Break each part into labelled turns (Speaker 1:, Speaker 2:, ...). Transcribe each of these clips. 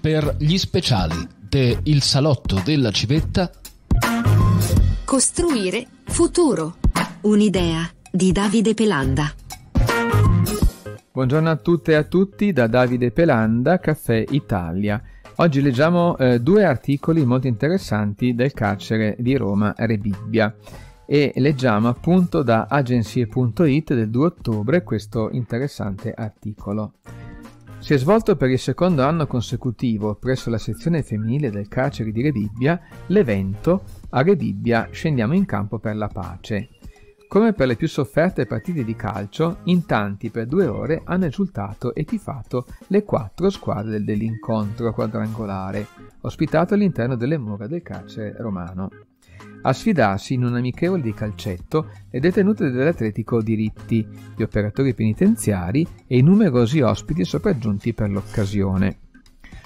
Speaker 1: Per gli speciali de Il Salotto della Civetta
Speaker 2: Costruire futuro. Un'idea di Davide Pelanda.
Speaker 3: Buongiorno a tutte e a tutti da Davide Pelanda, Caffè Italia. Oggi leggiamo eh, due articoli molto interessanti del carcere di Roma Rebibbia e leggiamo appunto da agenzie.it del 2 ottobre questo interessante articolo. Si è svolto per il secondo anno consecutivo presso la sezione femminile del carcere di Rebibbia l'evento A Rebibbia scendiamo in campo per la pace. Come per le più sofferte partite di calcio, in tanti per due ore hanno esultato e tifato le quattro squadre dell'incontro quadrangolare, ospitato all'interno delle mura del carcere romano a sfidarsi in un amichevole di calcetto le detenute dell'Atletico Diritti, gli operatori penitenziari e i numerosi ospiti sopraggiunti per l'occasione.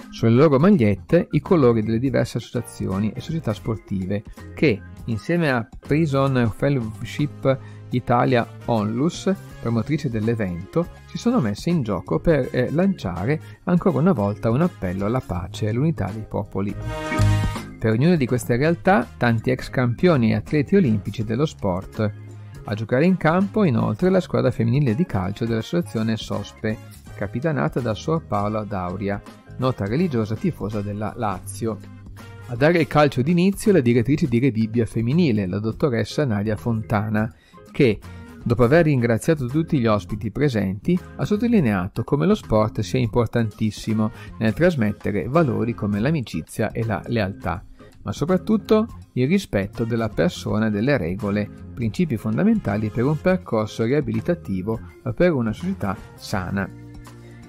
Speaker 3: Sulle loro magliette i colori delle diverse associazioni e società sportive che, insieme a Prison Fellowship Italia Onlus, promotrice dell'evento, si sono messe in gioco per eh, lanciare ancora una volta un appello alla pace e all'unità dei popoli. Per ognuna di queste realtà, tanti ex campioni e atleti olimpici dello sport. A giocare in campo, inoltre, la squadra femminile di calcio dell'associazione SOSPE, capitanata da Suor Paola Dauria, nota religiosa tifosa della Lazio. A dare il calcio d'inizio la direttrice di Rebibbia femminile, la dottoressa Nadia Fontana, che, dopo aver ringraziato tutti gli ospiti presenti, ha sottolineato come lo sport sia importantissimo nel trasmettere valori come l'amicizia e la lealtà, ma soprattutto il rispetto della persona e delle regole, principi fondamentali per un percorso riabilitativo o per una società sana.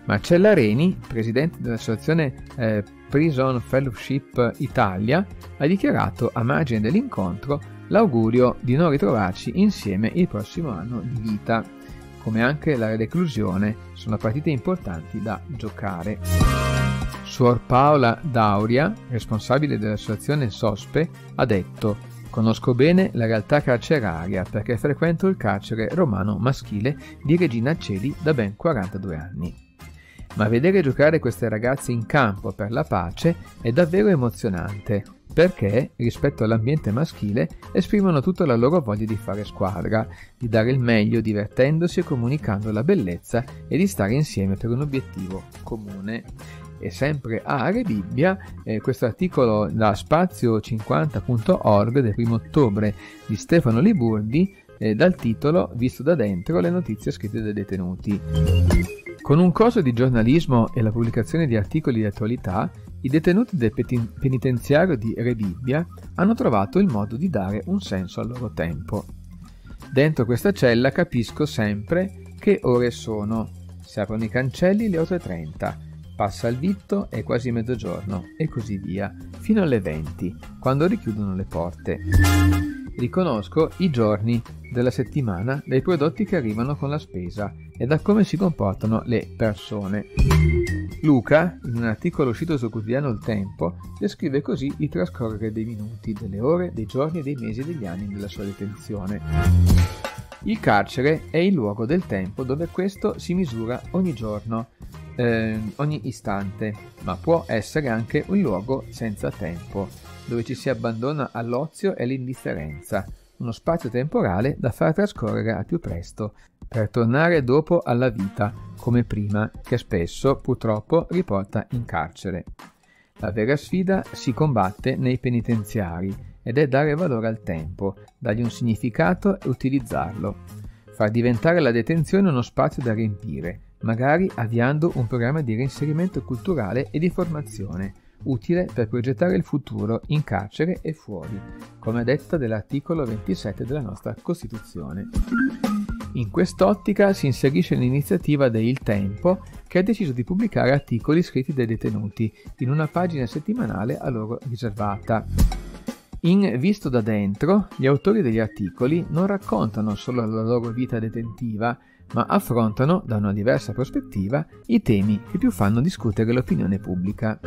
Speaker 3: Marcella Reni, presidente dell'associazione eh, Prison Fellowship Italia, ha dichiarato a margine dell'incontro l'augurio di non ritrovarci insieme il prossimo anno di vita, come anche la reclusione sono partite importanti da giocare. Suor Paola Dauria, responsabile dell'associazione SOSPE, ha detto Conosco bene la realtà carceraria perché frequento il carcere romano maschile di Regina Celi da ben 42 anni. Ma vedere giocare queste ragazze in campo per la pace è davvero emozionante perché, rispetto all'ambiente maschile, esprimono tutta la loro voglia di fare squadra, di dare il meglio divertendosi e comunicando la bellezza e di stare insieme per un obiettivo comune. E sempre a Rebibbia, eh, questo articolo da spazio50.org del 1 ottobre di Stefano Liburdi eh, dal titolo Visto da dentro le notizie scritte dai detenuti. Con un corso di giornalismo e la pubblicazione di articoli di attualità, i detenuti del penitenziario di Rebibbia hanno trovato il modo di dare un senso al loro tempo. Dentro questa cella capisco sempre che ore sono. Si aprono i cancelli le 8.30, passa il vitto è quasi mezzogiorno e così via, fino alle 20, quando richiudono le porte. Riconosco i giorni della settimana dai prodotti che arrivano con la spesa e da come si comportano le persone. Luca, in un articolo uscito sul quotidiano Il Tempo, descrive così il trascorrere dei minuti, delle ore, dei giorni, dei mesi e degli anni della sua detenzione. Il carcere è il luogo del tempo dove questo si misura ogni giorno, eh, ogni istante, ma può essere anche un luogo senza tempo, dove ci si abbandona all'ozio e all'indifferenza, uno spazio temporale da far trascorrere al più presto, per tornare dopo alla vita, come prima, che spesso purtroppo riporta in carcere. La vera sfida si combatte nei penitenziari ed è dare valore al tempo, dargli un significato e utilizzarlo. Far diventare la detenzione uno spazio da riempire, magari avviando un programma di reinserimento culturale e di formazione, utile per progettare il futuro in carcere e fuori, come detta dell'articolo 27 della nostra Costituzione. In quest'ottica si inserisce l'iniziativa de Il Tempo, che ha deciso di pubblicare articoli scritti dai detenuti in una pagina settimanale a loro riservata. In Visto da dentro, gli autori degli articoli non raccontano solo la loro vita detentiva, ma affrontano, da una diversa prospettiva, i temi che più fanno discutere l'opinione pubblica.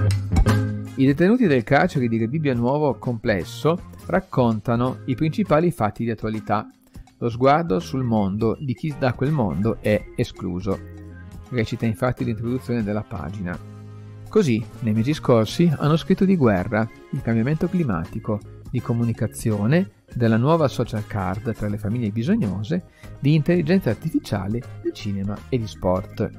Speaker 3: I detenuti del carcere di Rebibbia Nuovo Complesso raccontano i principali fatti di attualità. Lo sguardo sul mondo di chi da quel mondo è escluso. recita infatti l'introduzione della pagina. Così, nei mesi scorsi, hanno scritto di guerra, di cambiamento climatico, di comunicazione, della nuova social card per le famiglie bisognose, di intelligenza artificiale, di cinema e di sport.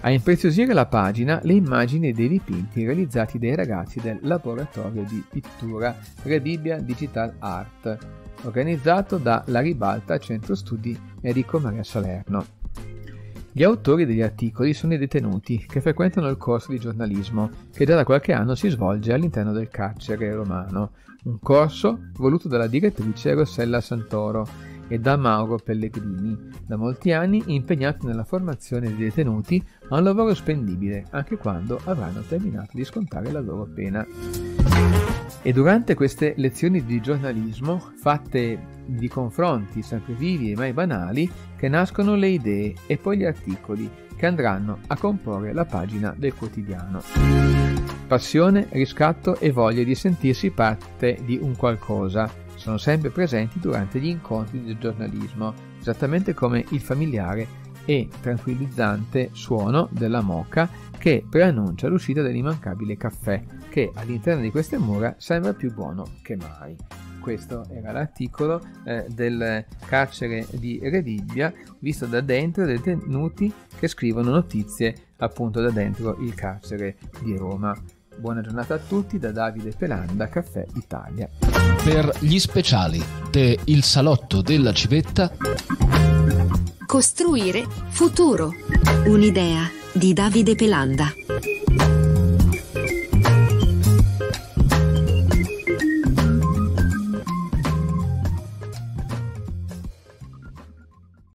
Speaker 3: A impreziosire la pagina le immagini dei dipinti realizzati dai ragazzi del laboratorio di pittura Rebibbia Digital Art, organizzato da La Ribalta Centro Studi Enrico Maria Salerno. Gli autori degli articoli sono i detenuti che frequentano il corso di giornalismo che già da qualche anno si svolge all'interno del carcere romano, un corso voluto dalla direttrice Rossella Santoro e da Mauro Pellegrini, da molti anni impegnato nella formazione dei detenuti a un lavoro spendibile anche quando avranno terminato di scontare la loro pena. E durante queste lezioni di giornalismo, fatte di confronti sempre vivi e mai banali, che nascono le idee e poi gli articoli che andranno a comporre la pagina del quotidiano. Passione, riscatto e voglia di sentirsi parte di un qualcosa sono sempre presenti durante gli incontri del giornalismo, esattamente come il familiare e tranquillizzante suono della moca che preannuncia l'uscita dell'immancabile caffè, che all'interno di queste mura sembra più buono che mai. Questo era l'articolo eh, del carcere di Rebibbia, visto da dentro dei detenuti che scrivono notizie appunto da dentro il carcere di Roma. Buona giornata a tutti da Davide Pelanda, Caffè Italia.
Speaker 1: Per gli speciali de Il Salotto della Civetta.
Speaker 2: Costruire futuro. Un'idea di Davide Pelanda.